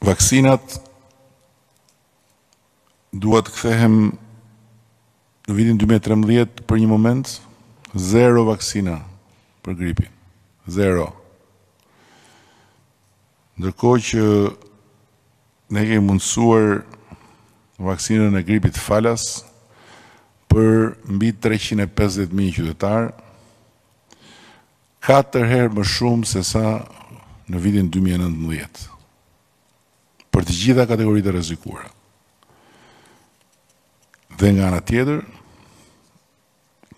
Vaksinat dua të kthehem në vitin 2013 për një moment zero vaksina për gripin. Zero. Ndërkohë që ne kemi mundësuar vaksinën e gripit falas për mbi 350.000 qytetarë, Katër herë më shumë se sa në vitin 2019. Për të gjitha kategoritë e rrezikuara. Dhe nga ana tjetër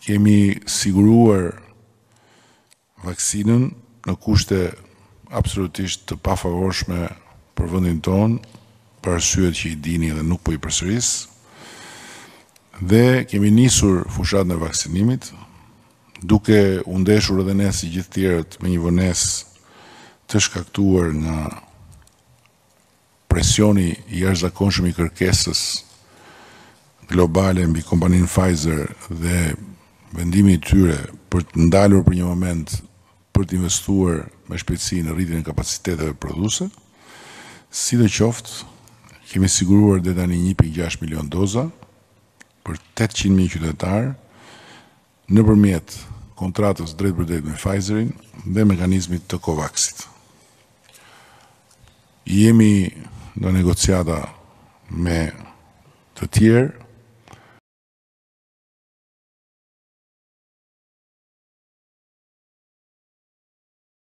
kemi siguruar vaksinën në kushte absolutisht të pafavorshme për vendin tonë, për arsyet që i dini dhe nuk po i përsëris, dhe kemi nisur fushatën e vaksinimit, Duke u ndeshur edhe ne si gjithë tjerët me një vonesë të shkaktuar nga presioni i jashtëzakonshëm i kërkesës globale mbi kompaninë Pfizer dhe vendimi i tyre për të ndalur për një moment për të investuar me shpejtësi në rritjen e kapaciteteve prodhuese. Sidoqoftë, kemi siguruar deri tani 1.6 milion doza për tetëqind mijë qytetarë nëpërmjet kontratës drejtpërdrejt me Pfizerin dhe mekanizmit të Covaxit. Jemi në negociata me të tjerë